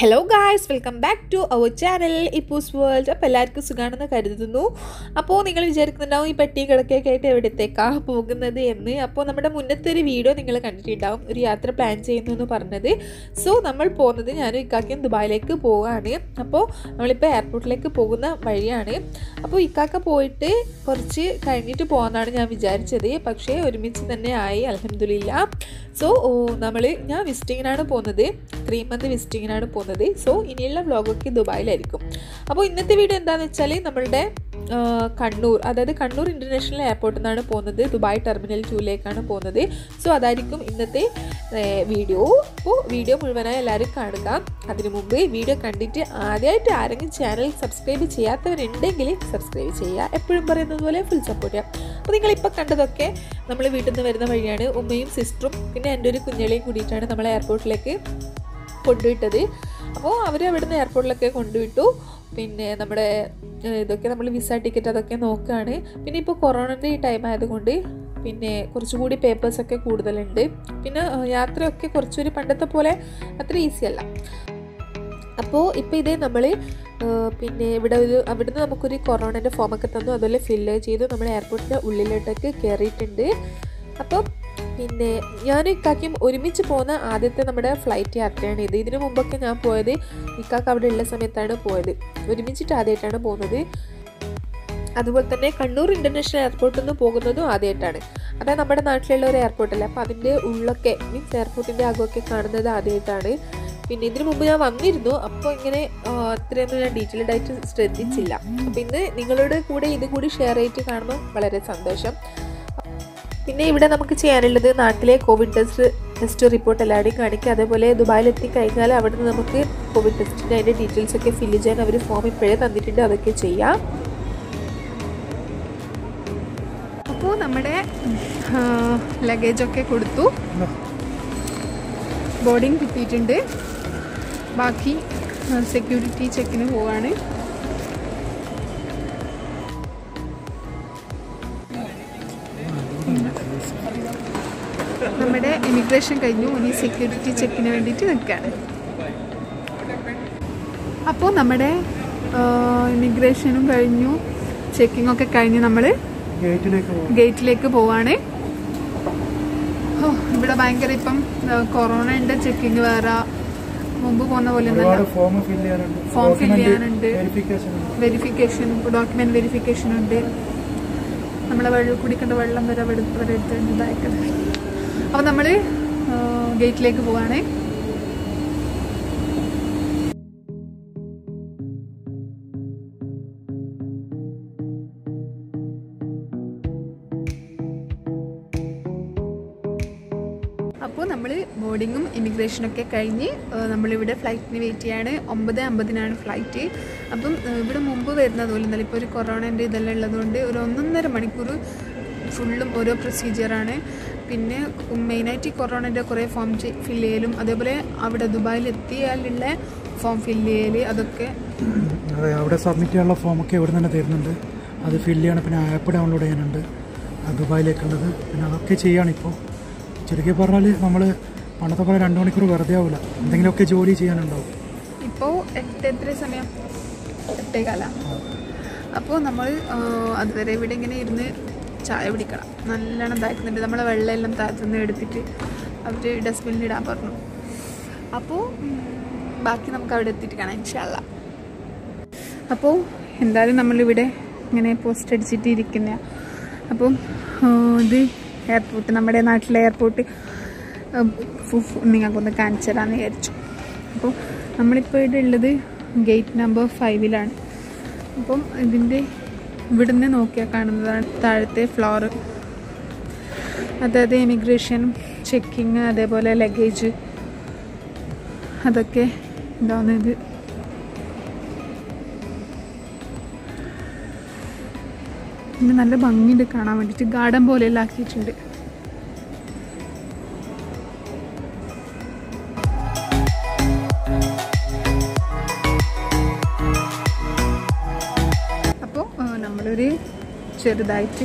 Hello guys welcome back to our channel Ippoos world അപ്പോൾ എല്ലാവർക്കും സുഖമാണെന്ന് കരുതുന്നു. അപ്പോൾ നിങ്ങൾ വിചാരിക്കുന്നുണ്ടാവും ഈ പെട്ടി കിടക്കൊക്കെ ആയിട്ട് എവിടത്തേക്കാ പോകുന്നത് എന്ന്. അപ്പോൾ നമ്മുടെ മുന്നത്തെ ഒരു വീഡിയോ നിങ്ങൾ കണ്ടിട്ടുണ്ടാവും ഒരു യാത്ര പ്ലാൻ ചെയ്യുന്നു എന്ന് പറഞ്ഞത്. സോ നമ്മൾ പോകുന്നത് ഞാനും ഇക്കാക്കയും ദുബായിലേക്ക് പോവുകയാണ് അപ്പോൾ നമ്മളിപ്പോൾ എയർപോർട്ടിലേക്ക് പോകുന്ന വഴിയാണ്. അപ്പോൾ ഇക്കാക്ക പോയിട്ട് കുറച്ച് കഴിഞ്ഞിട്ട് പോകാമെന്നാണ് ഞാൻ വിചാരിച്ചത്. പക്ഷേ ഒരുമിച്ച് തന്നെ ആയി അലഹമില്ല സോ നമ്മൾ ഞാൻ വിസിറ്റിങ്ങിനാണ് പോകുന്നത്. ത്രീ മന്ത് വിസിറ്റിങ്ങിനാണ് പോകുന്നത്. സോ ഇനിയുള്ള വ്ളോഗൊക്കെ ദുബായിലായിരിക്കും. അപ്പോൾ ഇന്നത്തെ വീഡിയോ എന്താണെന്ന് വെച്ചാൽ നമ്മളുടെ കണ്ണൂർ അതായത് കണ്ണൂർ ഇന്റർനാഷണൽ എയർപോർട്ടിൽ നിന്നാണ് പോകുന്നത്. ദുബായ് ടെർമിനൽ ടൂയിലേക്കാണ് പോകുന്നത്. സോ അതായിരിക്കും ഇന്നത്തെ വീഡിയോ അപ്പോൾ വീഡിയോ മുഴുവനായി എല്ലാവരും കാണുക. അതിനു മുമ്പ് വീഡിയോ കണ്ടിട്ട് ആദ്യമായിട്ട് ആരെങ്കിലും ചാനൽ സബ്സ്ക്രൈബ് ചെയ്യാത്തവരുണ്ടെങ്കിൽ സബ്സ്ക്രൈബ് ചെയ്യുക. എപ്പോഴും പറയുന്നത് പോലെ ഫുൾ സപ്പോർട്ട് ചെയ്യുക. അപ്പോൾ നിങ്ങളിപ്പോൾ കണ്ടതൊക്കെ നമ്മൾ വീട്ടിൽ നിന്ന് വരുന്ന വഴിയാണ്. ഉമ്മയും സിസ്റ്ററും പിന്നെ എന്റെ ഒരു കുഞ്ഞളിയും കൂടിയിട്ടാണ് നമ്മൾ എയർപോർട്ടിലേക്ക് കൊണ്ടുവിട്ടത്. അപ്പോൾ അവർ അവിടുന്ന് എയർപോർട്ടിലൊക്കെ കൊണ്ടുവിട്ടു. പിന്നെ നമ്മുടെ ഇതൊക്കെ നമ്മൾ വിസ ടിക്കറ്റ് അതൊക്കെ നോക്കുകയാണ് പിന്നെ ഇപ്പോൾ കൊറോണന്റെ ഈ ടൈം ആയതുകൊണ്ട് പിന്നെ കുറച്ചുകൂടി പേപ്പേഴ്സൊക്കെ കൂടുതലുണ്ട്. പിന്നെ യാത്രയൊക്കെ കുറച്ചൊരു പണ്ടത്തെ പോലെ അത്ര ഈസി അല്ല. അപ്പോൾ ഇപ്പോൾ ഇതേ നമ്മൾ പിന്നെ ഇവിടെ ഒരു അവിടുന്ന് നമുക്കൊരു കൊറോണന്റെ ഫോമൊക്കെ തന്നു. അതുപോലെ ഫില്ല് ചെയ്ത്. നമ്മൾ എയർപോർട്ടിന്റെ ഉള്ളിലോട്ടൊക്കെ കയറിയിട്ടുണ്ട്. അപ്പം പിന്നെ ഞാൻ ഇക്കാക്കും ഒരുമിച്ച് പോകുന്ന ആദ്യത്തെ നമ്മുടെ ഫ്ലൈറ്റ് യാത്രയാണ് ഇത്. ഇതിനു മുമ്പൊക്കെ ഞാൻ പോയത് ഇക്കാക്ക് അവിടെ ഉള്ള സമയത്താണ് പോയത്. ഒരുമിച്ചിട്ട് ആദ്യമായിട്ടാണ് പോകുന്നത്. അതുപോലെ തന്നെ കണ്ണൂർ ഇന്റർനാഷണൽ എയർപോർട്ടിൽ നിന്ന് പോകുന്നതും ആദ്യമായിട്ടാണ് അതായത് നമ്മുടെ നാട്ടിലുള്ള ഒരു എയർപോർട്ടല്ലേ അപ്പോൾ അതിന്റെ ഉള്ളൊക്കെ മീൻസ് എയർപോർട്ടിന്റെ അകമൊക്കെ കാണുന്നത് ആദ്യമായിട്ടാണ് പിന്നെ ഇതിനു മുമ്പ് ഞാൻ വന്നിരുന്നു. അപ്പോൾ ഇങ്ങനെ ഇത്രയൊന്നും ഞാൻ ഡീറ്റെയിൽഡ് ആയിട്ട് ശ്രദ്ധിച്ചില്ല. അപ്പം ഇന്ന് നിങ്ങളുടെ കൂടെ ഇത് കൂടി ഷെയർ ചെയ്തിട്ട് കാണുമ്പോൾ വളരെ സന്തോഷം. പിന്നെ ഇവിടെ നമുക്ക് ചെയ്യാനുള്ളത് നാട്ടിലെ കോവിഡ് ടെസ്റ്റ് ടെസ്റ്റ് റിപ്പോർട്ട് എല്ലാവരുടെയും കാണിക്കുക. അതേപോലെ ദുബായിൽ എത്തിക്കഴിഞ്ഞാൽ അവിടെ നിന്ന് നമുക്ക് കോവിഡ് ടെസ്റ്റിന്റെ അതിന്റെ ഡീറ്റെയിൽസ് ഒക്കെ ഫില്ല് ചെയ്യാൻ അവർ ഫോം ഇപ്പോഴേ തന്നിട്ടുണ്ട്. അതൊക്കെ ചെയ്യാം. അപ്പോൾ നമ്മുടെ ലഗേജൊക്കെ കൊടുത്തു. ബോർഡിങ് കിട്ടിയിട്ടുണ്ട്. ബാക്കി സെക്യൂരിറ്റി ചെക്കിന് പോവാണ്. നമ്മുടെ ഇമിഗ്രേഷൻ കഴിഞ്ഞു. ഇനി സെക്യൂരിറ്റി ചെക്കിന് വേണ്ടിയിട്ട് നിൽക്കുകയാണ് അപ്പോൾ നമ്മുടെ ഇമിഗ്രേഷനും കഴിഞ്ഞു. ചെക്കിംഗ് ഒക്കെ കഴിഞ്ഞ് നമ്മൾ ഗേറ്റിലേക്ക് പോവാണ്. ഓ, ഇവിടെ ഭയങ്കര ഇപ്പം കൊറോണ ഉണ്ട് ചെക്കിങ് വേറെ. മുമ്പ് പോകുന്ന പോലെ ഫോം ഫിൽ ചെയ്യാനുണ്ട്. വെരിഫിക്കേഷൻ ഡോക്യുമെന്റ് വെരിഫിക്കേഷൻ ഉണ്ട്. നമ്മളെ വെള്ളം കുടിക്കേണ്ട വെള്ളം വരെ അവിടെ വരെ എടുത്തിട്ടുണ്ട് ഇതാക്കുന്നത് അപ്പോൾ നമ്മൾ ഗേറ്റിലേക്ക് പോവാണ്. അപ്പോൾ നമ്മൾ ബോർഡിങ്ങും ഇമിഗ്രേഷനൊക്കെ കഴിഞ്ഞ് നമ്മളിവിടെ ഫ്ലൈറ്റിന് വെയിറ്റ് ചെയ്യാണ്. ഒമ്പത് അമ്പതിനാണ് ഫ്ലൈറ്റ് അപ്പം ഇവിടെ മുമ്പ് വരുന്നത് പോലെ എന്നാലും ഇപ്പോൾ ഒരു കൊറോണന്റെ ഇതെല്ലാം ഉള്ളതുകൊണ്ട് ഒരു ഒന്നൊന്നര മണിക്കൂർ ഫുള്ളും ഓരോ പ്രൊസീജിയറാണ് പിന്നെ മെയിനായിട്ട് ഈ കൊറോണന്റെ കുറേ ഫോം ഫില്ല് ചെയ്യലും അതേപോലെ അവിടെ ദുബായിൽ എത്തിയാലുള്ള ഫോം ഫില്ല് ചെയ്യൽ അതൊക്കെ. അതെ അവിടെ സബ്മിറ്റ് ചെയ്യാനുള്ള ഫോമൊക്കെ ഇവിടെ തന്നെ തരുന്നുണ്ട്. അത് ഫില്ല് ചെയ്യണം പിന്നെ ആപ്പ് ഡൗൺലോഡ് ചെയ്യാനുണ്ട്. ദുബായിലേക്കുള്ളത്. പിന്നെ അതൊക്കെ ചെയ്യാണ് ഇപ്പോൾ ചുരുക്കി പറഞ്ഞാൽ നമ്മൾ പണ്ടത്തെ പോലെ രണ്ട് മണിക്കൂർ വെറുതെ ആവില്ല എന്തെങ്കിലുമൊക്കെ ജോലി ചെയ്യാനുണ്ടാവും. ഇപ്പോൾ എട്ട് എത്ര സമയം? എട്ടേകാല അപ്പോൾ നമ്മൾ അതുവരെ ഇവിടെ ഇങ്ങനെ ഇരുന്ന് ചായ പിടിക്കണം നല്ലോണം താഴ്ത്തുന്നുണ്ട്. നമ്മളെ വെള്ളമെല്ലാം താഴ്ത്തുനിന്ന് എടുത്തിട്ട് അവർ ഡസ്റ്റ്ബിനിൽ ഇടാൻ പറഞ്ഞു. അപ്പോൾ ബാക്കി നമുക്ക് അവിടെ എത്തിയിട്ട് കാണാം ഇൻഷല്ല അപ്പോൾ എന്തായാലും നമ്മളിവിടെ ഇങ്ങനെ പോസ്റ്റ് അടിച്ചിട്ട് ഇരിക്കുന്ന. അപ്പം ഇത് എയർപോർട്ട് നമ്മുടെ നാട്ടിലെ എയർപോർട്ട് നിങ്ങൾക്കൊന്ന് കാണിച്ചു തരാമെന്ന് വിചാരിച്ചു. അപ്പോൾ നമ്മളിപ്പോൾ ഇവിടെ ഉള്ളത് ഗേറ്റ് നമ്പർ ഫൈവിലാണ് അപ്പം ഇതിന്റെ ഇവിടുന്ന് നോക്കിയാൽ കാണുന്നതാണ്. താഴത്തെ ഫ്ലോർ അതായത് ഇമിഗ്രേഷൻ ചെക്കിങ് അതേപോലെ ലഗേജ് അതൊക്കെ ഇതാവുന്നത് പിന്നെ നല്ല ഭംഗിയുണ്ട് കാണാൻ വേണ്ടിയിട്ട്. ഗാർഡൻ പോലെയെല്ലാം ആക്കിയിട്ടുണ്ട്. നമ്മളൊരു ചെറുതായിട്ട്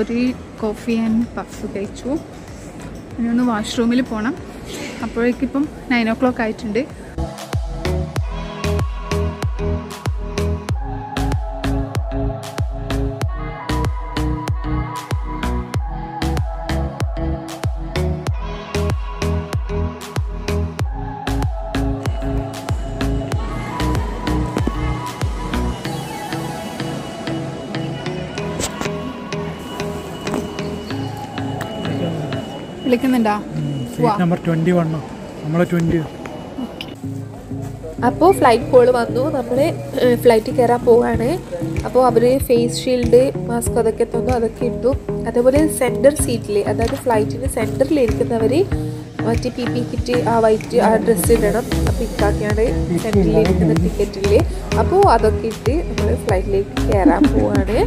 ഒരു കോഫി ആൻഡ് പഫ് കഴിച്ചു. ഇനി ഒന്ന് വാഷ്റൂമിൽ പോകണം അപ്പോഴേക്കിപ്പം നയൻ ഓ ക്ലോക്ക് ആയിട്ടുണ്ട്. വിളിക്കുന്നുണ്ടോ? നമ്പർ ട്വന്റി വണ്ണോ നമ്മളെ അപ്പോൾ ഫ്ലൈറ്റ് കോൾ വന്നു. നമ്മൾ ഫ്ലൈറ്റിൽ കയറാൻ പോവാണ്. അപ്പോൾ അവർ ഫേസ് ഷീൽഡ് മാസ്ക് അതൊക്കെ തന്നു. അതൊക്കെ ഇട്ടു. അതേപോലെ സെന്റർ സീറ്റിൽ അതായത് ഫ്ലൈറ്റിന് സെന്ററിൽ ഇരിക്കുന്നവർ മറ്റേ പി പി കിറ്റ് ആ വൈറ്റ് ആ ഡ്രസ്സ് ഇടണം. അപ്പോൾ ഇക്കാക്കിയാണ് സെന്ററിൽ ഇരിക്കുന്ന ടിക്കറ്റിൽ അപ്പോൾ അതൊക്കെ ഇട്ട് നമ്മൾ ഫ്ലൈറ്റിലേക്ക് കയറാൻ പോവുകയാണ്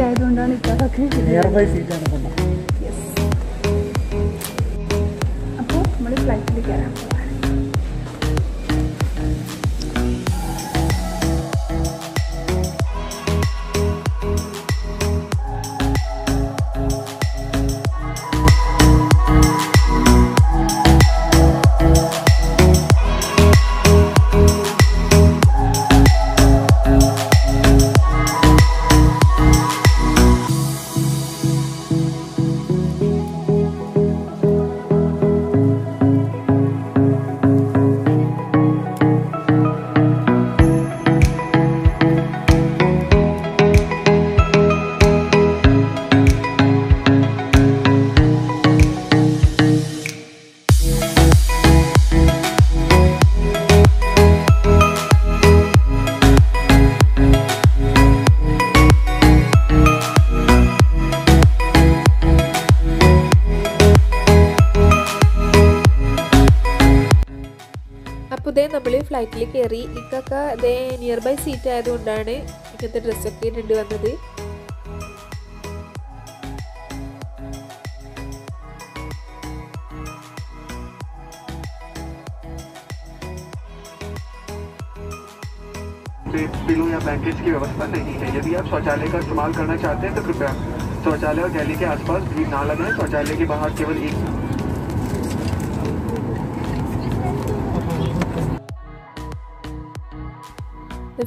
സീറ്റ് ആയതുകൊണ്ടാണ് കൊണ്ടത് അപ്പോൾ നമ്മൾ ഫ്ലൈറ്റിൽ കയറാൻ പോവാണ് അപ്പോൾ ഇതേ നമ്മൾ ഫ്ലൈറ്റിൽ കയറി ഇക്കൊക്കെ ഇതേ നിയർ ബൈ സീറ്റ് ആയതുകൊണ്ടാണ് ഇങ്ങനത്തെ ഡ്രസ്സൊക്കെ ഇടേണ്ടി വന്നത് पे पिलो या ब्लैंकेट्स की व्यवस्था नहीं है यदि आप शौचालय का इस्तेमाल करना चाहते हैं तो कृपया शौचालय और गैली के आसपास भीड़ ना लगाएं शौचालय के बाहर केवल एक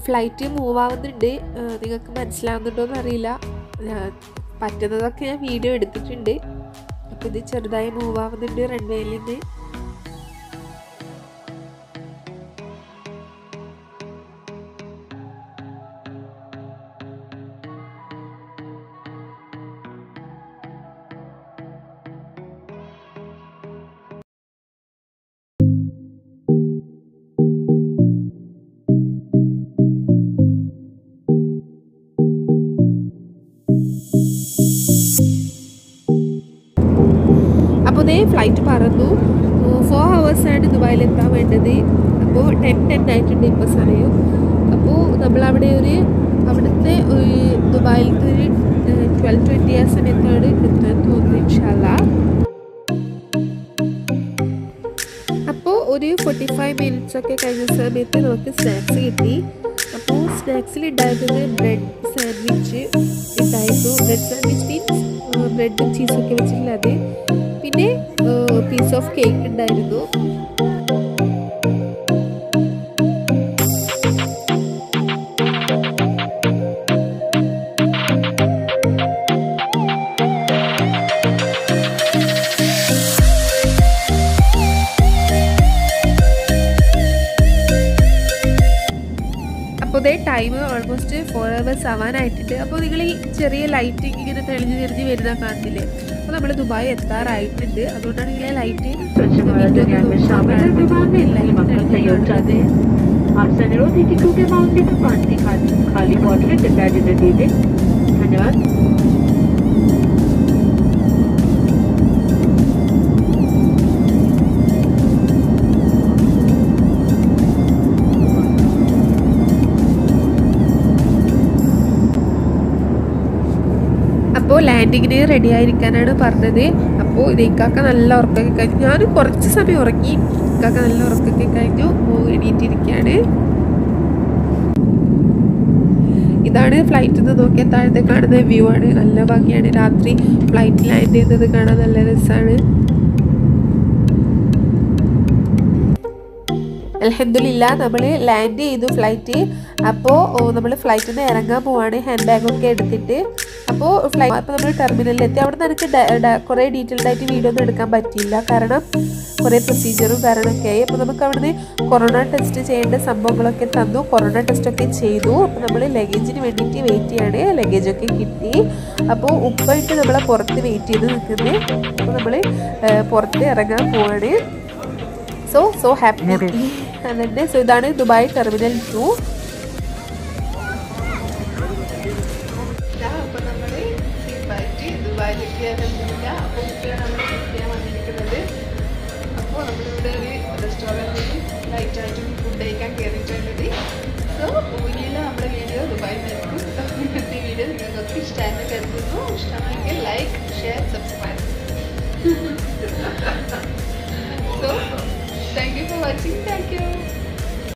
ഫ്ലൈറ്റ് മൂവ് ആവുന്നുണ്ട് നിങ്ങൾക്ക് മനസ്സിലാവുന്നുണ്ടോ എന്ന് അറിയില്ല പറ്റുന്നതൊക്കെ ഞാൻ വീഡിയോ എടുത്തിട്ടുണ്ട്. അപ്പോൾ ഇത് ചെറുതായി മൂവ് ആവുന്നുണ്ട് റൺവേയിൽ നിന്ന്. ടെൻ ടെൻ ആയിട്ടുണ്ട് ഇപ്പോൾ സമയം അപ്പോൾ നമ്മളവിടെ ഒരു അവിടുത്തെ ഒരു ദുബായിലത്തെ ഒരു ട്വൽവ് ട്വന്റി ആ സമയത്താണ് എത്താൻ തോന്നുന്നത് ഇൻഷാല്ല അപ്പോൾ ഒരു ഫോർട്ടി ഫൈവ് മിനിറ്റ്സ് ഒക്കെ കഴിഞ്ഞ സമയത്ത് നമുക്ക് സ്നാക്സ് കിട്ടി. അപ്പോൾ സ്നാക്സിൽ ഉണ്ടായിരുന്നത് ബ്രെഡ് സാൻഡ്വിച്ച് ഉണ്ടായിരുന്നു. ബ്രെഡ് സാൻഡ്വിച്ച് മീൻസ് ബ്രെഡും ചീസൊക്കെ വെച്ചിട്ടുള്ള അത് പിന്നെ പീസ് ഓഫ് കേക്ക് ഉണ്ടായിരുന്നു. അപ്പോൾ ഇതേ ടൈം ഓൾമോസ്റ്റ് ഫോർ അവേഴ്സ് ആവാനായിട്ടുണ്ട് അപ്പോൾ നിങ്ങൾ ഈ ചെറിയ ലൈറ്റിങ് ഇങ്ങനെ തെളിഞ്ഞ് തെളിഞ്ഞ് വരുന്ന കാണുന്നില്ലേ അപ്പോൾ നമ്മൾ ദുബായ് എത്താറായിട്ടുണ്ട് അതുകൊണ്ടാണ് ഇങ്ങനെ ലൈറ്റ് स्वच्छ भारत अभियान में शामिल हर विभाग में इसकी मक्खन सहयोग चाहते हैं आपसे अनुरोध है कि टूटे माउंटे में पानी की खाली खाली बॉटलें कृपया जिन्हें दे दें धन्यवाद ലാൻഡിങ്ങിന് റെഡി ആയിരിക്കാനാണ് പറഞ്ഞത്. അപ്പോൾ ഇത് ഇക്കാക്ക നല്ല ഉറക്കമൊക്കെ കഴിഞ്ഞു. ഞാനും കുറച്ച് സമയം ഉറങ്ങി. ഇക്കാക്ക നല്ല ഉറക്കമൊക്കെ കഴിഞ്ഞു. എണീറ്റിരിക്കുകയാണ് ഇതാണ് ഫ്ലൈറ്റിൽ നിന്ന് നോക്കിയാൽ താഴത്തെ കാണുന്ന വ്യൂ ആണ്. നല്ല ഭംഗിയാണ്. രാത്രി ഫ്ലൈറ്റ് ലാൻഡ് ചെയ്യുന്നത് കാണാൻ നല്ല രസമാണ് അലഹദില്ല നമ്മൾ ലാൻഡ് ചെയ്തു ഫ്ലൈറ്റ് അപ്പോൾ നമ്മൾ ഫ്ലൈറ്റിൽ നിന്ന് ഇറങ്ങാൻ പോവാണ്. ഹാൻഡ് ബാഗൊക്കെ എടുത്തിട്ട്. അപ്പോൾ ഫ്ലൈറ്റ് അപ്പോൾ നമ്മൾ ടെർമിനലിൽ എത്തി അവിടെ നിന്ന് എനിക്ക് ഡ- ഡ- കുറേ ഡീറ്റെയിൽഡ് ആയിട്ട് വീഡിയോ ഒന്നും എടുക്കാൻ പറ്റിയില്ല. കാരണം കുറേ പ്രൊസീജിയറും കാര്യങ്ങളൊക്കെ ആയി. അപ്പോൾ നമുക്ക് അവിടുന്ന് കൊറോണ ടെസ്റ്റ് ചെയ്യേണ്ട സംഭവങ്ങളൊക്കെ തന്നു. കൊറോണ ടെസ്റ്റൊക്കെ ചെയ്തു. അപ്പോൾ നമ്മൾ ലഗേജിന് വേണ്ടിയിട്ട് വെയിറ്റ് ചെയ്യാണ്. ലഗേജൊക്കെ കിട്ടി. അപ്പോൾ ഉപ്പായിട്ട് നമ്മളെ പുറത്ത് വെയിറ്റ് ചെയ്ത് നിൽക്കുന്നത് അപ്പോൾ നമ്മൾ പുറത്ത് ഇറങ്ങാൻ പോവാണ്. സോ സോ ഹാപ്പി അതന്നെ. സോ ഇതാണ് ദുബായ് ടെർമിനൽ ടു എത്തുന്നില്ല അപ്പോൾ ഇപ്പോഴാണ് നമ്മൾ ചെക്ക് ചെയ്യാൻ വന്നിരിക്കുന്നത്. അപ്പോൾ നമ്മളിവിടെ ഒരു റെസ്റ്റോറന്റിൽ ലൈറ്റായിട്ടും ഫുഡ് കഴിക്കാൻ കയറിയിട്ടുണ്ട് സോ ഊരിയിൽ നമ്മുടെ വീഡിയോ ദുബായിലായിരിക്കും ഇന്നത്തെ വീഡിയോ നിങ്ങൾക്ക് ഇഷ്ടമായെന്ന് കരുതുന്നു. ഇഷ്ടമാണെങ്കിൽ like share subscribe so thank you for watching thank you